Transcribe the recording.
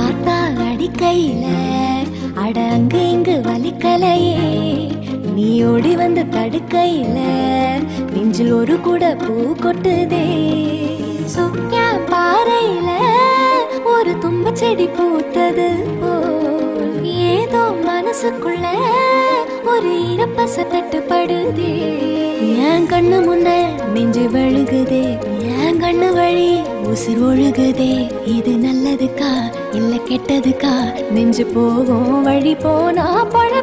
ஆத்தா அடிக்கையில அடங்கு இங்கு வலிக்கலையே. நீ ஓடி வந்து தடுக்கையில நெஞ்சில் ஒரு கூட பூ கொட்டுதே. சுக்கியா பாறையில ஒரு தும்ப செடி பூத்தது போல். ஏதோ மனசுக்குள்ள ஒரு இறப்பச தட்டுப்படுதே என் கண்ணு முன்ன நெஞ்சு வழுகுதே. என் கண்ணு வழி உசிர் ஒழுகுதே இது நல்லதுக்கா? இல்ல கெட்டதுக்கா? நெஞ்சு போகும் வழி போனா பழ